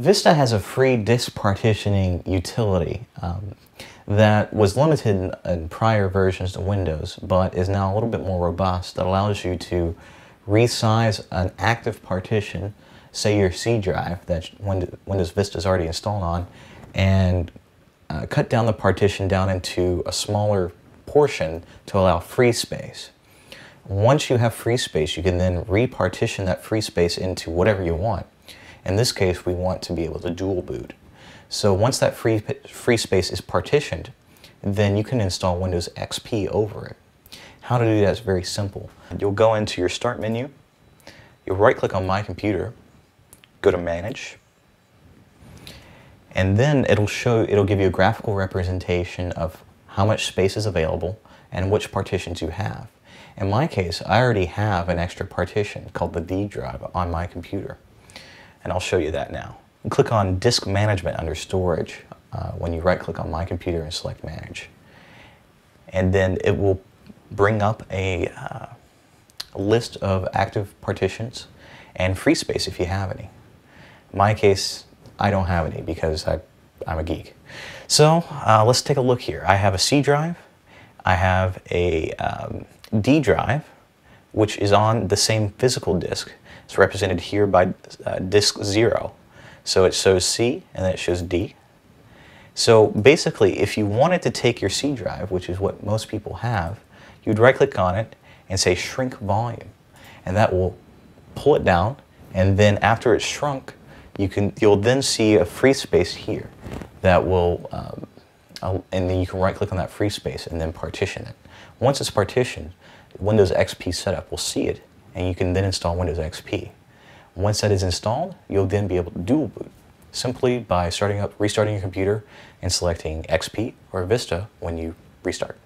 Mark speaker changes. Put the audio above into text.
Speaker 1: Vista has a free disk partitioning utility um, that was limited in, prior versions of Windows, but is now a little bit more robust that allows you to resize an active partition, say your C drive that Windows Vista is already installed on, and uh, cut down the partition down into a smaller portion to allow free space. Once you have free space, you can then repartition that free space into whatever you want. In this case, we want to be able to dual boot. So once that free, free space is partitioned, then you can install Windows XP over it. How to do that is very simple. You'll go into your Start menu, you'll right click on My Computer, go to Manage, and then it'll show, it'll give you a graphical representation of how much space is available and which partitions you have. In my case, I already have an extra partition called the D drive on my computer and I'll show you that now. And click on Disk Management under Storage uh, when you right-click on My Computer and select Manage. And then it will bring up a, uh, list of active partitions and free space if you have any. In my case, I don't have any because I, I'm a geek. So uh, let's take a look here. I have a C drive, I have a um, D drive, which is on the same physical disk. It's represented here by uh, disk 0. So it shows C and then it shows D. So basically, if you wanted to take your C drive, which is what most people have, you'd right click on it and say shrink volume. And that will pull it down. And then after it's shrunk, you can, you'll then see a free space here that will, um, and then you can right click on that free space and then partition it. Once it's partitioned, Windows XP setup will see it and you can then install Windows XP. Once that is installed, you'll then be able to dual boot simply by starting up, restarting your computer and selecting XP or Vista when you restart.